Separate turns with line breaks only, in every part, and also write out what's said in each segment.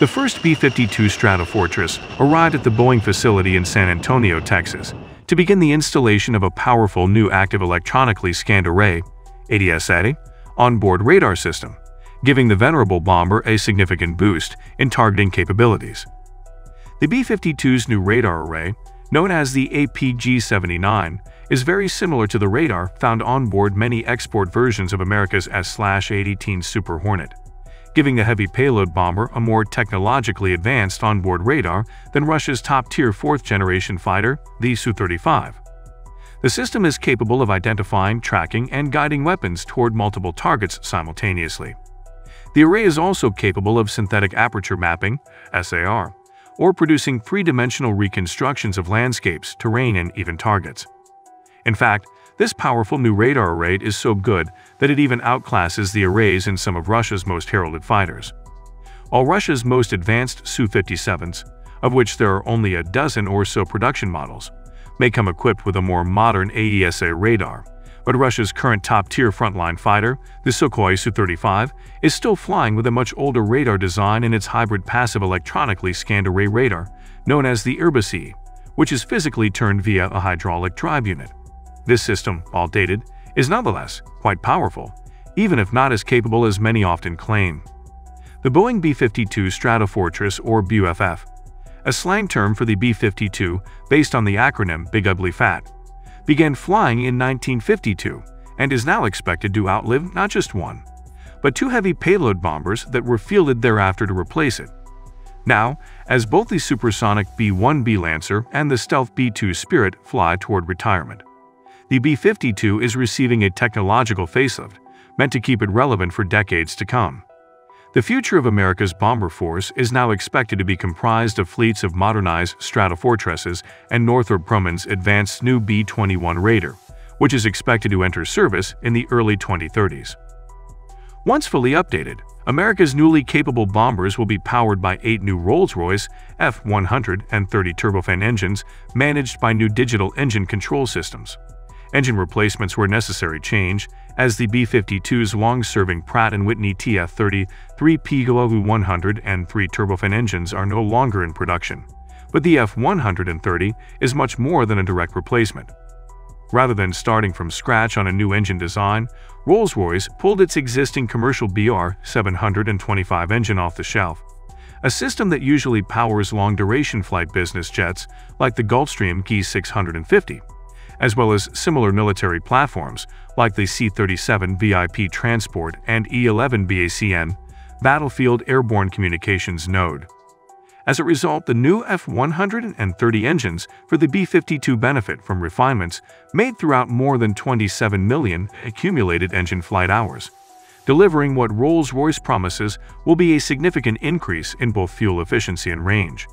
The first B-52 Stratofortress arrived at the Boeing facility in San Antonio, Texas, to begin the installation of a powerful new active electronically scanned array AESA onboard radar system, giving the venerable bomber a significant boost in targeting capabilities. The B-52's new radar array, known as the APG-79, is very similar to the radar found on board many export versions of America's F-18 Super Hornet giving the heavy payload bomber a more technologically advanced onboard radar than Russia's top-tier fourth-generation fighter, the Su-35. The system is capable of identifying, tracking, and guiding weapons toward multiple targets simultaneously. The array is also capable of synthetic aperture mapping, SAR, or producing three-dimensional reconstructions of landscapes, terrain, and even targets. In fact, this powerful new radar array is so good that it even outclasses the arrays in some of Russia's most heralded fighters. All Russia's most advanced Su-57s, of which there are only a dozen or so production models, may come equipped with a more modern AESA radar, but Russia's current top-tier frontline fighter, the Sukhoi Su-35, is still flying with a much older radar design in its hybrid passive electronically scanned array radar, known as the Irbis, which is physically turned via a hydraulic drive unit. This system, all dated, is nonetheless quite powerful, even if not as capable as many often claim. The Boeing B-52 Stratofortress or BUFF, a slang term for the B-52 based on the acronym Big Ugly Fat, began flying in 1952 and is now expected to outlive not just one, but two heavy payload bombers that were fielded thereafter to replace it. Now, as both the supersonic B-1B Lancer and the stealth B-2 Spirit fly toward retirement the B-52 is receiving a technological facelift, meant to keep it relevant for decades to come. The future of America's bomber force is now expected to be comprised of fleets of modernized Stratofortresses and Northrop Grumman's advanced new B-21 Raider, which is expected to enter service in the early 2030s. Once fully updated, America's newly capable bombers will be powered by eight new Rolls-Royce F-130 turbofan engines managed by new digital engine control systems. Engine replacements were necessary change, as the B-52's long-serving Pratt & Whitney TF-30 3P100 and 3 turbofan engines are no longer in production, but the F-130 is much more than a direct replacement. Rather than starting from scratch on a new engine design, Rolls-Royce pulled its existing commercial BR-725 engine off the shelf, a system that usually powers long-duration flight business jets like the Gulfstream G650 as well as similar military platforms like the C-37 VIP Transport and E-11 BACN Battlefield Airborne Communications Node. As a result, the new F-130 engines for the B-52 benefit from refinements made throughout more than 27 million accumulated engine flight hours, delivering what Rolls-Royce promises will be a significant increase in both fuel efficiency and range.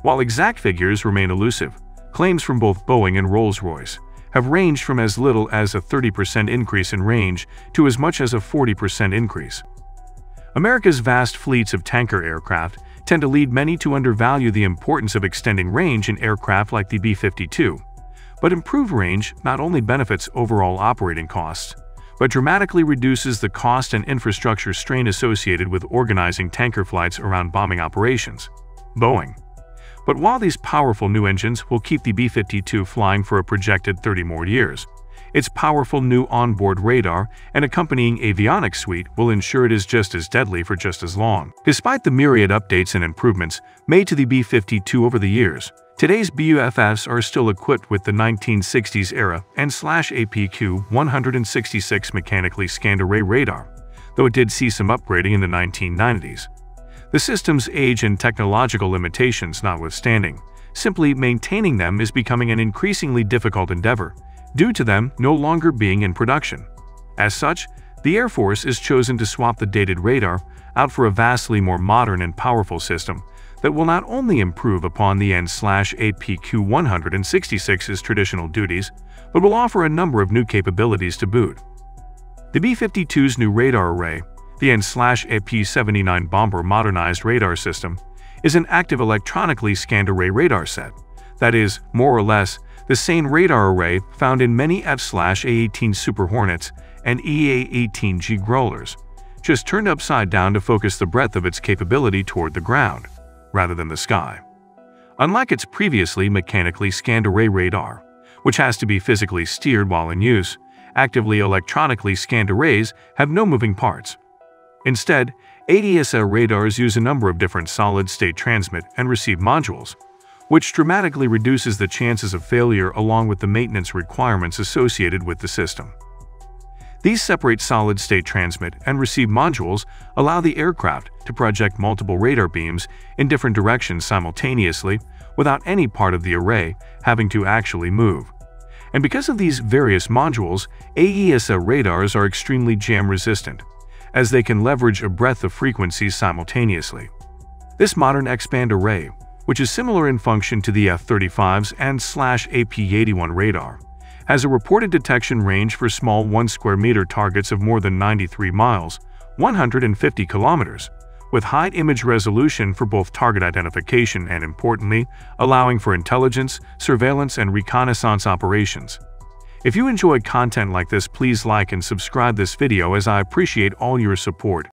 While exact figures remain elusive, Claims from both Boeing and Rolls-Royce have ranged from as little as a 30% increase in range to as much as a 40% increase. America's vast fleets of tanker aircraft tend to lead many to undervalue the importance of extending range in aircraft like the B-52. But improved range not only benefits overall operating costs, but dramatically reduces the cost and infrastructure strain associated with organizing tanker flights around bombing operations. Boeing but while these powerful new engines will keep the B-52 flying for a projected 30 more years, its powerful new onboard radar and accompanying avionics suite will ensure it is just as deadly for just as long. Despite the myriad updates and improvements made to the B-52 over the years, today's BUFFs are still equipped with the 1960s era and slash APQ 166 mechanically scanned array radar, though it did see some upgrading in the 1990s. The system's age and technological limitations notwithstanding, simply maintaining them is becoming an increasingly difficult endeavor, due to them no longer being in production. As such, the Air Force is chosen to swap the dated radar out for a vastly more modern and powerful system that will not only improve upon the N-APQ 166's traditional duties, but will offer a number of new capabilities to boot. The B-52's new radar array the N-AP-79 Bomber Modernized Radar System is an active electronically scanned array radar set, that is, more or less, the same radar array found in many F-A-18 Super Hornets and EA-18G Growlers, just turned upside down to focus the breadth of its capability toward the ground, rather than the sky. Unlike its previously mechanically scanned array radar, which has to be physically steered while in use, actively electronically scanned arrays have no moving parts. Instead, AESA radars use a number of different solid-state transmit and receive modules, which dramatically reduces the chances of failure along with the maintenance requirements associated with the system. These separate solid-state transmit and receive modules allow the aircraft to project multiple radar beams in different directions simultaneously without any part of the array having to actually move. And because of these various modules, AESA radars are extremely jam-resistant, as they can leverage a breadth of frequencies simultaneously. This modern X-band array, which is similar in function to the F-35's and AP-81 radar, has a reported detection range for small 1 square meter targets of more than 93 miles, 150 kilometers, with high image resolution for both target identification and, importantly, allowing for intelligence, surveillance, and reconnaissance operations. If you enjoy content like this, please like and subscribe this video as I appreciate all your support.